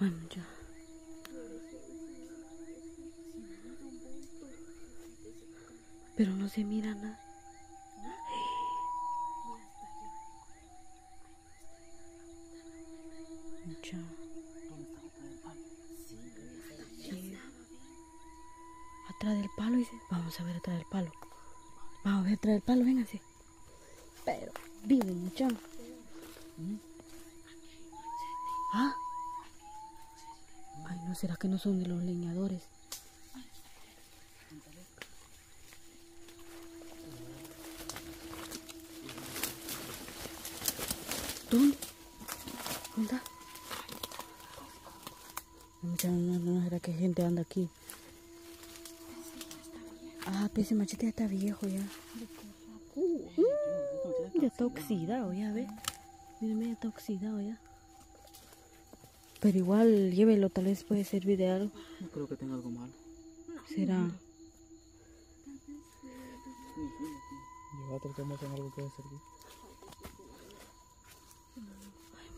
Ay, mucha. Pero no se mira nada. Mucha. Sí. Atrás del palo, dice. Vamos a ver atrás del palo. Vamos a ver atrás del palo, vénganse. Pero, vivo, mucha. ¿Ah? ¿Será que no son de los leñadores? ¿Dónde? ¿Dónde no, no, será que gente anda aquí. Ah, pues ese machete ya está viejo ya. Mm, ya está oxidado, ya ve. Mírame, ya está oxidado ya. Pero igual llévelo, tal vez puede servir de algo. No creo que tenga algo malo. Será. Lleva, tratemos en algo que puede servir.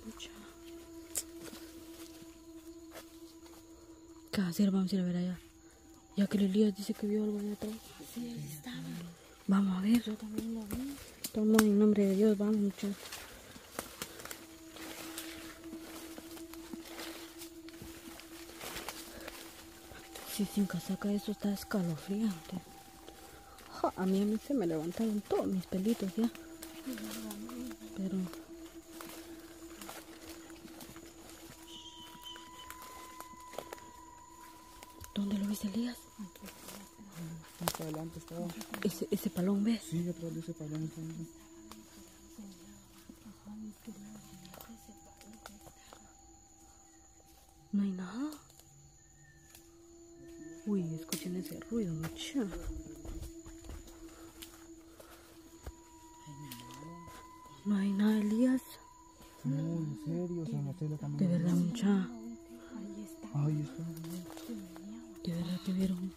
Mucha. ¿Qué hacer? Vamos a ir a ver allá. Ya que Elías dice que vio algo allá atrás. Sí, ahí estaba. Vamos a ver. Yo también lo vi. Toma en nombre de Dios, vamos muchachos. Sí, sin casaca eso está escalofriante. Ja, a mí a mí se me levantaron todos mis pelitos ya. Pero ¿Dónde lo viste Elías? Más adelante estaba. Ese, ese palón ves. Sí, atrás de ese palón. entonces. No hay nada. Uy, escuchen ese ruido, mucha. No hay nada, Elías. No, en serio, San Marcelo De también. verdad, mucha. Ahí está. Ay, está. De verdad que vieron.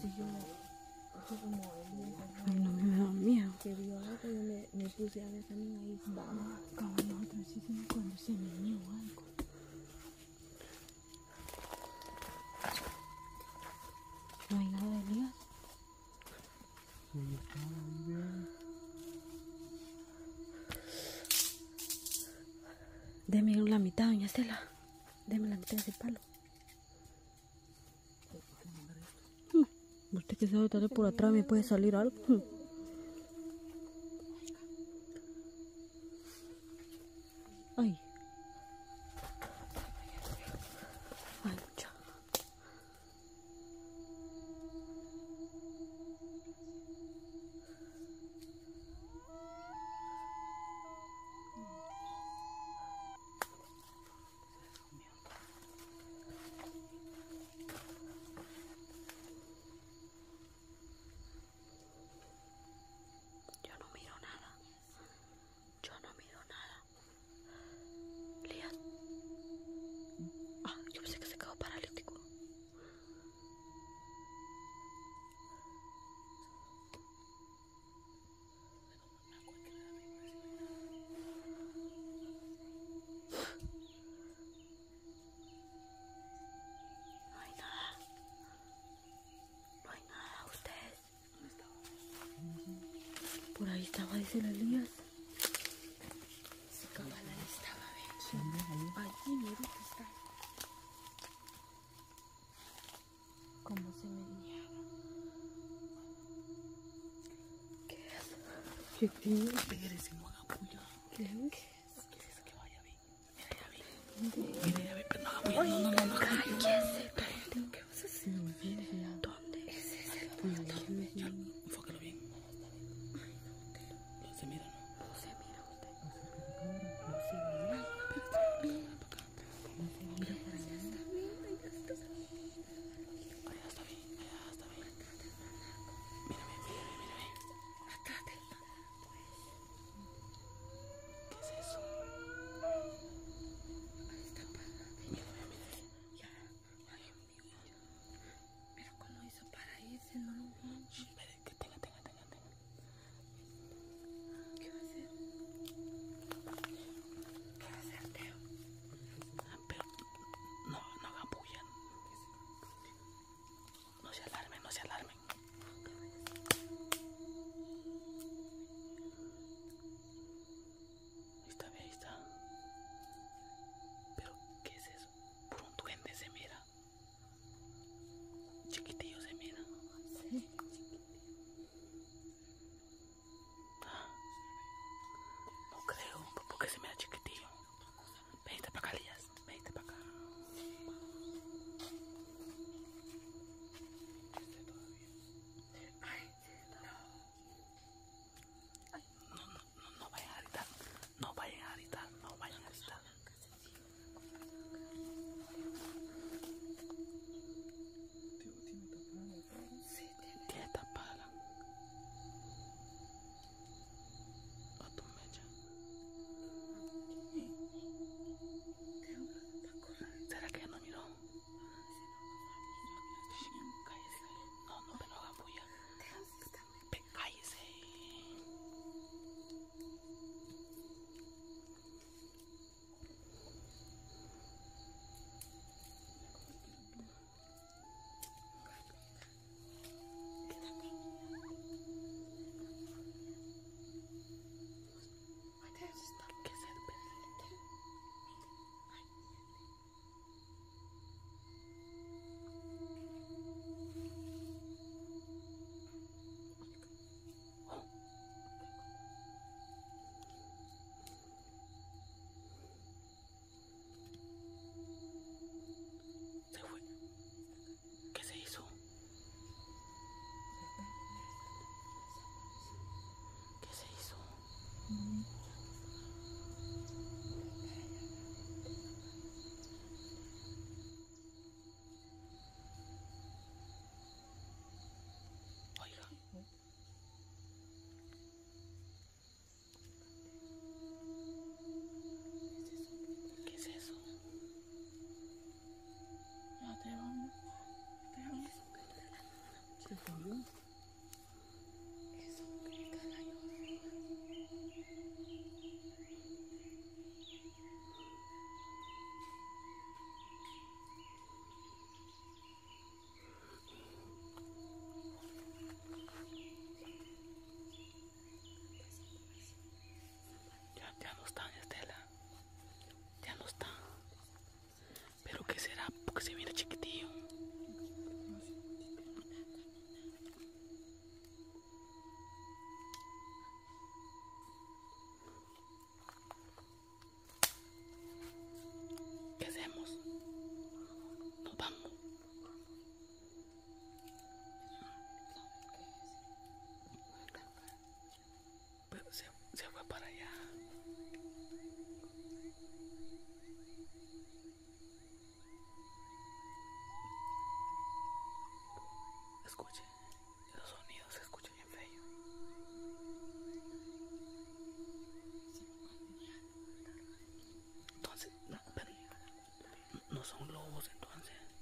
Sí, yo, yo como él Ay, no me da miedo. que vio algo, yo me, me puse a ver también ahí. Vamos, cabal, nosotros hicimos cuando se meñó doña Estela. Deme la mitad de palo. Usted que sabe, tal por atrás me puede salir algo. Estaba, dice Elías. Ve. Allí, mira que está. Como se. ¿Qué tiene? Haga bulla. ¿Qué es? Quédese que vaya bien. Mira, ya vi. Mira, ya vi, pero no. No, no, no. ¿Qué vas a hacer?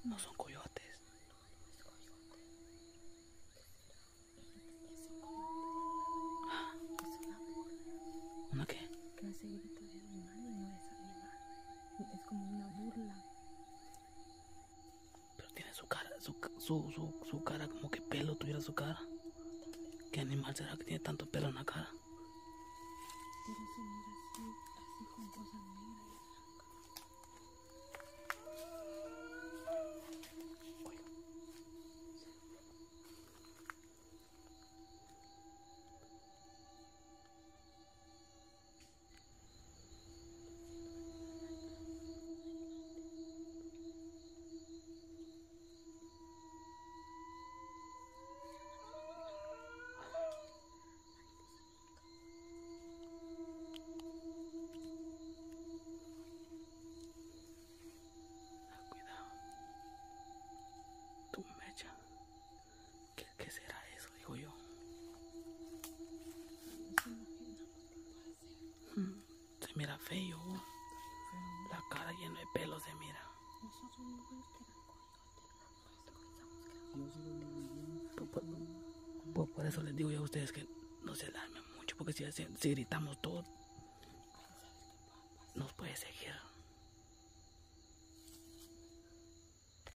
No son coyotes. ¿Una qué? Gritos de y no es animal. Es como una burla. Pero tiene su cara, su, su, su, su cara como que pelo tuviera su cara. ¿Qué animal será que tiene tanto pelo en la cara? Pero se mira así, así con cosas La cara llena de pelo se mira. Vemos que eran coyotes. Por, por- por- por eso les digo yo a ustedes que no se alarmen mucho, porque si- si gritamos todos, nos puede seguir.